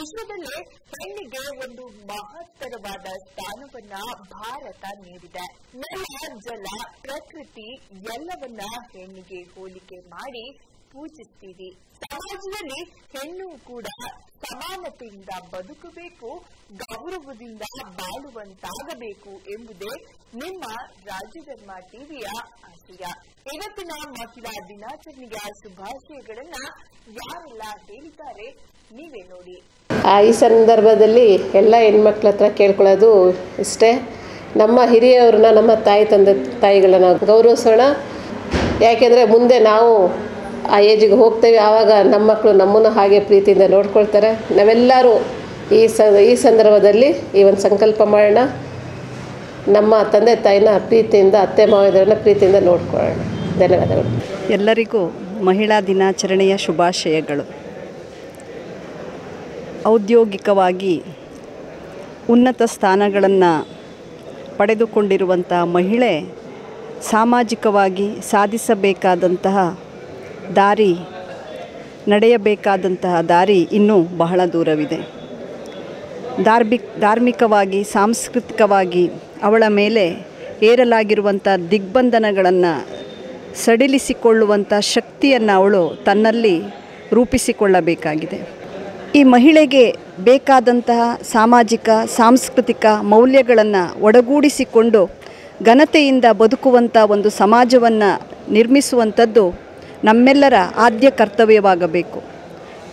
ವಿಶ್ವದಲ್ಲೇ ಹೆಣ್ಣಿಗೆ ಒಂದು ಮಹತ್ತರವಾದ ಸ್ಥಾನವನ್ನ ಭಾರತ ನೀಡಿದೆ. ನೆಲ ಜಲ ಪ್ರಕೃತಿ ಎಲ್ಲವನ್ನ ಹೆಣ್ಣಿಗೆ ಹೋಲಿಕೆ ಮಾಡಿ ಪೂಜಿಸ್ತೀವಿ. ಸಮಾಜದಲ್ಲಿ ಹೆಣ್ಣು ಕೂಡ ಸಮಾನತೆಯಿಂದ ಬದುಕಬೇಕು, ಗೌರವದಿಂದ ಬಾಳುವಂತಾಗಬೇಕು ಎಂಬುದೇ ನಿಮ್ಮ ರಾಜಧರ್ಮ ಟಿವಿಯ ಆಶಯ. ಇವತ್ತಿನ ಮಹಿಳಾ ದಿನಾಚರಣೆಯ ಶುಭಾಶಯಗಳನ್ನ ಯಾರೆಲ್ಲ ಹೇಳಿದ್ದಾರೆ, ನೀವೇ ನೋಡಿ. ಈ ಸಂದರ್ಭದಲ್ಲಿ ಎಲ್ಲ ಹೆಣ್ಮಕ್ಳ ಹತ್ರ ಕೇಳ್ಕೊಳ್ಳೋದು ಇಷ್ಟೇ. ನಮ್ಮ ಹಿರಿಯವ್ರನ್ನ, ನಮ್ಮ ತಾಯಿ ತಂದೆ ತಾಯಿಗಳನ್ನ ಗೌರವಿಸೋಣ. ಯಾಕೆಂದರೆ ಮುಂದೆ ನಾವು ಆ ಏಜಿಗೆ ಹೋಗ್ತೇವೆ, ಆವಾಗ ನಮ್ಮ ಮಕ್ಕಳು ನಮ್ಮನ್ನು ಹಾಗೆ ಪ್ರೀತಿಯಿಂದ ನೋಡ್ಕೊಳ್ತಾರೆ. ನಾವೆಲ್ಲರೂ ಈ ಸ, ಈ ಸಂದರ್ಭದಲ್ಲಿ ಈ ಒಂದು ಸಂಕಲ್ಪ ಮಾಡೋಣ. ನಮ್ಮ ತಂದೆ ತಾಯಿನ ಪ್ರೀತಿಯಿಂದ, ಅತ್ತೆ ಮಾವಿದ್ರನ್ನ ಪ್ರೀತಿಯಿಂದ ನೋಡ್ಕೊಳ್ಳೋಣ. ಧನ್ಯವಾದಗಳು. ಎಲ್ಲರಿಗೂ ಮಹಿಳಾ ದಿನಾಚರಣೆಯ ಶುಭಾಶಯಗಳು. ಔದ್ಯೋಗಿಕವಾಗಿ ಉನ್ನತ ಸ್ಥಾನಗಳನ್ನು ಪಡೆದುಕೊಂಡಿರುವಂಥ ಮಹಿಳೆ ಸಾಮಾಜಿಕವಾಗಿ ಸಾಧಿಸಬೇಕಾದಂತಹ ದಾರಿ, ನಡೆಯಬೇಕಾದಂತಹ ದಾರಿ ಇನ್ನೂ ಬಹಳ ದೂರವಿದೆ. ಧಾರ್ಮಿಕ್, ಧಾರ್ಮಿಕವಾಗಿ, ಸಾಂಸ್ಕೃತಿಕವಾಗಿ ಅವಳ ಮೇಲೆ ಏರಲಾಗಿರುವಂಥ ದಿಗ್ಬಂಧನಗಳನ್ನು ಸಡಿಲಿಸಿಕೊಳ್ಳುವಂಥ ಶಕ್ತಿಯನ್ನು ಅವಳು ತನ್ನಲ್ಲಿ ರೂಪಿಸಿಕೊಳ್ಳಬೇಕಾಗಿದೆ. ಈ ಮಹಿಳೆಗೆ ಬೇಕಾದಂತಹ ಸಾಮಾಜಿಕ, ಸಾಂಸ್ಕೃತಿಕ ಮೌಲ್ಯಗಳನ್ನು ಒಡಗೂಡಿಸಿಕೊಂಡು ಘನತೆಯಿಂದ ಬದುಕುವಂಥ ಒಂದು ಸಮಾಜವನ್ನು ನಿರ್ಮಿಸುವಂಥದ್ದು ನಮ್ಮೆಲ್ಲರ ಆದ್ಯ ಕರ್ತವ್ಯವಾಗಬೇಕು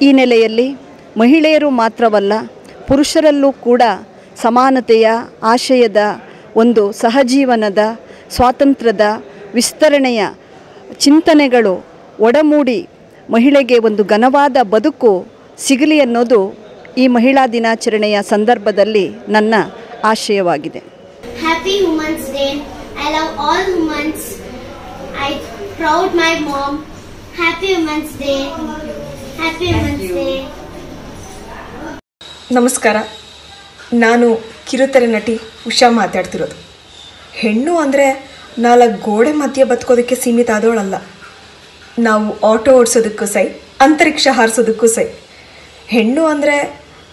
ಈ ನೆಲೆಯಲ್ಲಿ ಮಹಿಳೆಯರು ಮಾತ್ರವಲ್ಲ, ಪುರುಷರಲ್ಲೂ ಕೂಡ ಸಮಾನತೆಯ, ಆಶಯದ, ಒಂದು ಸಹಜೀವನದ, ಸ್ವಾತಂತ್ರ್ಯದ ವಿಸ್ತರಣೆಯ ಚಿಂತನೆಗಳು ಒಡಮೂಡಿ ಮಹಿಳೆಗೆ ಒಂದು ಘನವಾದ ಬದುಕು ಸಿಗಲಿ ಅನ್ನೋದು ಈ ಮಹಿಳಾ ದಿನಾಚರಣೆಯ ಸಂದರ್ಭದಲ್ಲಿ ನನ್ನ ಆಶಯವಾಗಿದೆ happy Women's day I love all. I proud my mom. ನಮಸ್ಕಾರ. ನಾನು ಕಿರುತೆರೆ ನಟಿ ಉಷಾ ಮಾತಾಡ್ತಿರೋದು. ಹೆಣ್ಣು ಅಂದರೆ ನಾಲ್ಕು ಗೋಡೆ ಮಧ್ಯೆ ಬದುಕೋದಕ್ಕೆ ಸೀಮಿತ ಆದವಳಲ್ಲ. ನಾವು ಆಟೋ ಓಡಿಸೋದಕ್ಕೂ ಸೈ ಅಂತರಿಕ್ಷ ಹಾರಿಸೋದಕ್ಕೂ ಸೈ. ಹೆಣ್ಣು ಅಂದರೆ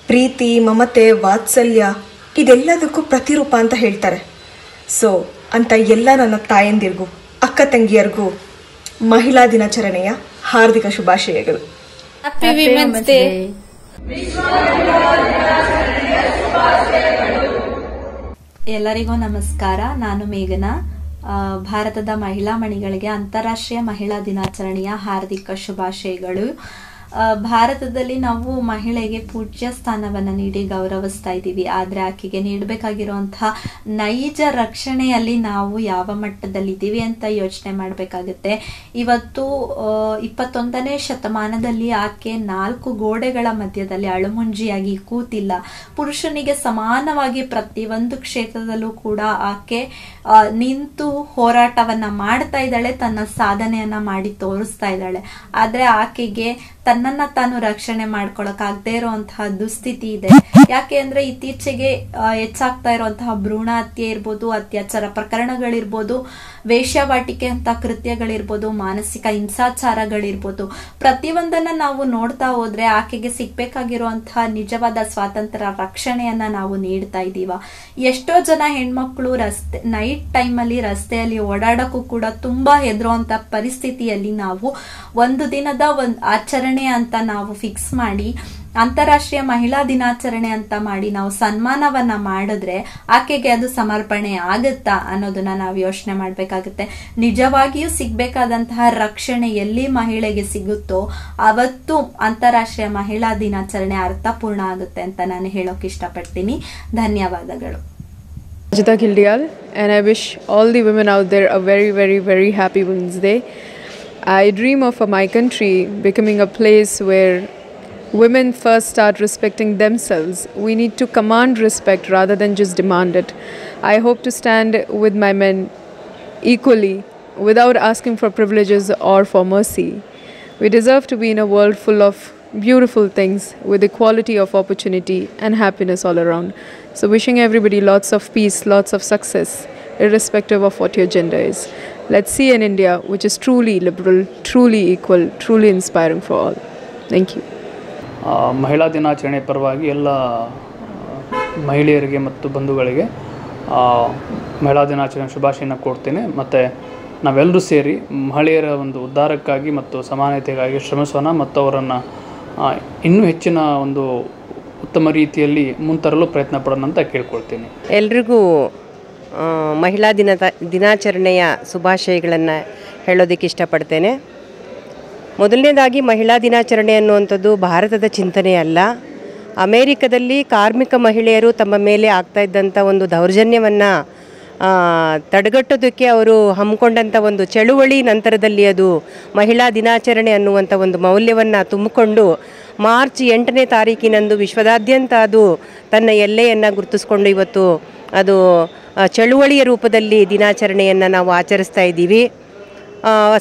ಪ್ರೀತಿ ಮಮತೆ ವಾತ್ಸಲ್ಯ ಇದೆಲ್ಲದಕ್ಕೂ ಪ್ರತಿರೂಪ ಅಂತ ಹೇಳ್ತಾರೆ. ಸೊ ಅಂತ ಎಲ್ಲ ನನ್ನ ತಾಯಂದಿರಿಗೂ ಅಕ್ಕ ತಂಗಿಯರಿಗೂ ಮಹಿಳಾ ದಿನಾಚರಣೆಯ ಹಾರ್ದಿಕ ಶುಭಾಶಯಗಳು. ಎಲ್ಲರಿಗೂ ನಮಸ್ಕಾರ. ನಾನು ಮೇಘನಾ. ಆ, ಭಾರತದ ಮಹಿಳಾ ಮಣಿಗಳಿಗೆ ಅಂತಾರಾಷ್ಟ್ರೀಯ ಮಹಿಳಾ ದಿನಾಚರಣೆಯ ಹಾರ್ದಿಕ ಶುಭಾಶಯಗಳು. ಭಾರತದಲ್ಲಿ ನಾವು ಮಹಿಳೆಗೆ ಪೂಜ್ಯ ಸ್ಥಾನವನ್ನು ನೀಡಿ ಗೌರವಿಸ್ತಾ ಇದ್ದೀವಿ. ಆದರೆ ಆಕೆಗೆ ನೀಡಬೇಕಾಗಿರುವಂತಹ ನೈಜ ರಕ್ಷಣೆಯಲ್ಲಿ ನಾವು ಯಾವ ಮಟ್ಟದಲ್ಲಿ ಇದ್ದೀವಿ ಅಂತ ಯೋಚನೆ ಮಾಡಬೇಕಾಗುತ್ತೆ. ಇವತ್ತು ಇಪ್ಪತ್ತೊಂದನೇ ಶತಮಾನದಲ್ಲಿ ಆಕೆ ನಾಲ್ಕು ಗೋಡೆಗಳ ಮಧ್ಯದಲ್ಲಿ ಅಳುಮುಂಜಿಯಾಗಿ ಕೂತಿಲ್ಲ. ಪುರುಷನಿಗೆ ಸಮಾನವಾಗಿ ಪ್ರತಿಯೊಂದು ಕ್ಷೇತ್ರದಲ್ಲೂ ಕೂಡ ಆಕೆ ನಿಂತು ಹೋರಾಟವನ್ನ ಮಾಡ್ತಾ ಇದ್ದಾಳೆ, ತನ್ನ ಸಾಧನೆಯನ್ನ ಮಾಡಿ ತೋರಿಸ್ತಾ ಇದ್ದಾಳೆ. ಆದ್ರೆ ಆಕೆಗೆ ತನ್ನನ್ನ ತಾನು ರಕ್ಷಣೆ ಮಾಡ್ಕೊಳಕ್ಕಾಗದೇ ಇರುವಂತಹ ದುಸ್ಥಿತಿ ಇದೆ. ಯಾಕೆ ಅಂದ್ರೆ ಇತ್ತೀಚೆಗೆ ಹೆಚ್ಚಾಗ್ತಾ ಇರುವಂತಹ ಭ್ರೂಣ ಹತ್ಯೆ ಇರ್ಬೋದು, ಅತ್ಯಾಚಾರ ಪ್ರಕರಣಗಳಿರ್ಬೋದು, ವೇಶ್ಯಾವಾಟಿಕೆ ಅಂತ ಕೃತ್ಯಗಳಿರ್ಬೋದು, ಮಾನಸಿಕ ಹಿಂಸಾಚಾರಗಳಿರ್ಬೋದು, ಪ್ರತಿಯೊಂದನ್ನ ನಾವು ನೋಡ್ತಾ ಹೋದ್ರೆ ಆಕೆಗೆ ಸಿಗ್ಬೇಕಾಗಿರುವಂತಹ ನಿಜವಾದ ಸ್ವಾತಂತ್ರ್ಯ ರಕ್ಷಣೆಯನ್ನ ನಾವು ನೀಡ್ತಾ ಇದ್ದೀವ. ಎಷ್ಟೋ ಜನ ಹೆಣ್ಮಕ್ಳು ರಸ್ತೆ, ನೈಟ್ ಟೈಮಲ್ಲಿ ರಸ್ತೆಯಲ್ಲಿ ಓಡಾಡಕ್ಕೂ ಕೂಡ ತುಂಬಾ ಹೆದರುವಂತ ಪರಿಸ್ಥಿತಿಯಲ್ಲಿ ನಾವು ಒಂದು ದಿನದ ಒಂದು ಆಚರಣೆ ಅಂತ ನಾವು ಫಿಕ್ಸ್ ಮಾಡಿ ಅಂತಾರಾಷ್ಟ್ರೀಯ ಮಹಿಳಾ ದಿನಾಚರಣೆ ಅಂತ ಮಾಡಿ ನಾವು ಸನ್ಮಾನವನ್ನ ಮಾಡಿದ್ರೆ ಆಕೆಗೆ ಅದು ಸಮರ್ಪಣೆ ಆಗುತ್ತಾ ಅನ್ನೋದನ್ನ ನಾವು ಯೋಚನೆ ಮಾಡ್ಬೇಕಾಗುತ್ತೆ. ನಿಜವಾಗಿಯೂ ಸಿಗ್ಬೇಕಾದಂತಹ ರಕ್ಷಣೆ ಎಲ್ಲಿ ಮಹಿಳೆಗೆ ಸಿಗುತ್ತೋ ಅವತ್ತು ಅಂತಾರಾಷ್ಟ್ರೀಯ ಮಹಿಳಾ ದಿನಾಚರಣೆ ಅರ್ಥಪೂರ್ಣ ಆಗುತ್ತೆ ಅಂತ ನಾನು ಹೇಳೋಕೆ ಇಷ್ಟಪಡ್ತೀನಿ. ಧನ್ಯವಾದಗಳು. Ajita Gildial, and Women's Day. I dream of my country becoming a place where women first start respecting themselves. We need to command respect rather than just demand it. I hope to stand with my men equally without asking for privileges or for mercy. We deserve to be in a world full of beautiful things with equality of opportunity and happiness all around. So, wishing everybody lots of peace, lots of success, irrespective of what your gender is. Let's see an India which is truly liberal, truly equal, truly inspiring for all. Thank you. ಮಹಿಳಾ ದಿನಾಚರಣೆ ಪರವಾಗಿ ಎಲ್ಲ ಮಹಿಳೆಯರಿಗೆ ಮತ್ತು ಬಂಧುಗಳಿಗೆ ಮಹಿಳಾ ದಿನಾಚರಣೆ ಶುಭಾಶಯನ ಕೊಡ್ತೀನಿ ಮತ್ತು ನಾವೆಲ್ಲರೂ ಸೇರಿ ಮಹಿಳೆಯರ ಒಂದು ಉದ್ಧಾರಕ್ಕಾಗಿ ಮತ್ತು ಸಮಾನತೆಗಾಗಿ ಶ್ರಮಿಸೋಣ ಮತ್ತು ಅವರನ್ನು ಇನ್ನೂ ಹೆಚ್ಚಿನ ಒಂದು ಉತ್ತಮ ರೀತಿಯಲ್ಲಿ ಮುಂತರಲು ಪ್ರಯತ್ನ ಪಡೋಣ ಅಂತ ಕೇಳ್ಕೊಳ್ತೀನಿ ಎಲ್ರಿಗೂ ಮಹಿಳಾ ದಿನದ ದಿನಾಚರಣೆಯ ಶುಭಾಶಯಗಳನ್ನು ಹೇಳೋದಕ್ಕೆ ಇಷ್ಟಪಡ್ತೇನೆ. ಮೊದಲನೇದಾಗಿ ಮಹಿಳಾ ದಿನಾಚರಣೆ ಅನ್ನುವಂಥದ್ದು ಭಾರತದ ಚಿಂತನೆ ಅಲ್ಲ. ಅಮೇರಿಕದಲ್ಲಿ ಕಾರ್ಮಿಕ ಮಹಿಳೆಯರು ತಮ್ಮ ಮೇಲೆ ಆಗ್ತಾ ಇದ್ದಂಥ ಒಂದು ದೌರ್ಜನ್ಯವನ್ನು ತಡೆಗಟ್ಟೋದಕ್ಕೆ ಅವರು ಹಮ್ಮಿಕೊಂಡಂಥ ಒಂದು ಚಳುವಳಿ ನಂತರದಲ್ಲಿ ಅದು ಮಹಿಳಾ ದಿನಾಚರಣೆ ಅನ್ನುವಂಥ ಒಂದು ಮೌಲ್ಯವನ್ನು ತುಂಬಿಕೊಂಡು ಮಾರ್ಚ್ ಎಂಟನೇ ತಾರೀಕಿನಂದು ವಿಶ್ವದಾದ್ಯಂತ ಅದು ತನ್ನ ಎಲ್ಲೆಯನ್ನು ಗುರುತಿಸ್ಕೊಂಡು ಇವತ್ತು ಅದು ಚಳುವಳಿಯ ರೂಪದಲ್ಲಿ ದಿನಾಚರಣೆಯನ್ನು ನಾವು ಆಚರಿಸ್ತಾ ಇದ್ದೀವಿ.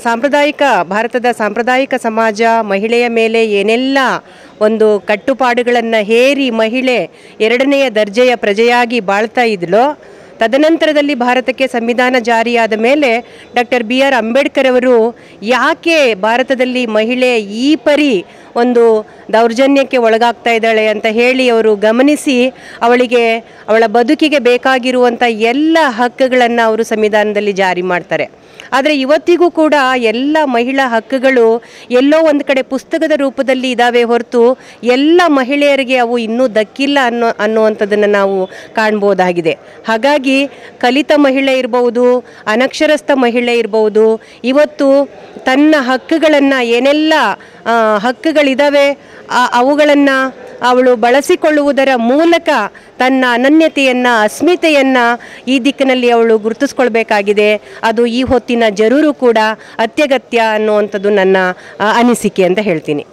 ಸಾಂಪ್ರದಾಯಿಕ, ಭಾರತದ ಸಾಂಪ್ರದಾಯಿಕ ಸಮಾಜ, ಮಹಿಳೆಯ ಮೇಲೆ ಏನೆಲ್ಲ ಒಂದು ಕಟ್ಟುಪಾಡುಗಳನ್ನು ಹೇರಿ ಮಹಿಳೆ ಎರಡನೆಯ ದರ್ಜೆಯ ಪ್ರಜೆಯಾಗಿ ಬಾಳ್ತಾ ಇದ್ಲೋ, ತದನಂತರದಲ್ಲಿ ಭಾರತಕ್ಕೆ ಸಂವಿಧಾನ ಜಾರಿಯಾದ ಮೇಲೆ ಡಾಕ್ಟರ್ ಬಿ ಆರ್ ಅಂಬೇಡ್ಕರ್ ಅವರು ಯಾಕೆ ಭಾರತದಲ್ಲಿ ಮಹಿಳೆ ಈ ಪರಿ ಒಂದು ದೌರ್ಜನ್ಯಕ್ಕೆ ಒಳಗಾಗ್ತಾ ಇದ್ದಾಳೆ ಅಂತ ಹೇಳಿ ಅವರು ಗಮನಿಸಿ ಅವಳಿಗೆ ಅವಳ ಬದುಕಿಗೆ ಬೇಕಾಗಿರುವಂಥ ಎಲ್ಲ ಹಕ್ಕುಗಳನ್ನು ಅವರು ಸಂವಿಧಾನದಲ್ಲಿ ಜಾರಿ ಮಾಡ್ತಾರೆ. ಆದರೆ ಇವತ್ತಿಗೂ ಕೂಡ ಎಲ್ಲ ಮಹಿಳಾ ಹಕ್ಕುಗಳು ಎಲ್ಲೋ ಒಂದು ಕಡೆ ಪುಸ್ತಕದ ರೂಪದಲ್ಲಿ ಇದ್ದಾವೆ ಹೊರತು ಎಲ್ಲ ಮಹಿಳೆಯರಿಗೆ ಅವು ಇನ್ನೂ ದಕ್ಕಿಲ್ಲ ಅನ್ನೋ ಅನ್ನುವಂಥದ್ದನ್ನು ನಾವು ಕಾಣ್ಬೋದಾಗಿದೆ. ಹಾಗಾಗಿ ಕಲಿತ ಮಹಿಳೆ ಇರ್ಬೋದು ಅನಕ್ಷರಸ್ಥ ಮಹಿಳೆ ಇರ್ಬೋದು ಇವತ್ತು ತನ್ನ ಹಕ್ಕುಗಳನ್ನು ಏನೆಲ್ಲ ಆ, ಹಕ್ಕುಗಳಿದ್ದಾವೆ ಆ- ಅವುಗಳನ್ನು ಅವಳು ಬಳಸಿಕೊಳ್ಳುವುದರ ಮೂಲಕ ತನ್ನ ಅನನ್ಯತೆಯನ್ನು, ಅಸ್ಮಿತೆಯನ್ನು ಈ ದಿಕ್ಕಿನಲ್ಲಿ ಅವಳು ಗುರುತಿಸ್ಕೊಳ್ಬೇಕಾಗಿದೆ. ಅದು ಈ ಹೊತ್ತಿನ ಜರೂರು ಕೂಡ ಅತ್ಯಗತ್ಯ ಅನ್ನುವಂಥದ್ದು ನನ್ನ ಅನಿಸಿಕೆ ಅಂತ ಹೇಳ್ತೀನಿ.